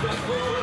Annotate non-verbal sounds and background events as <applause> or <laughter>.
Let's <laughs> go.